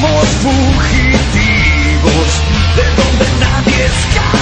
somos fugitivos de donde nadie escapa.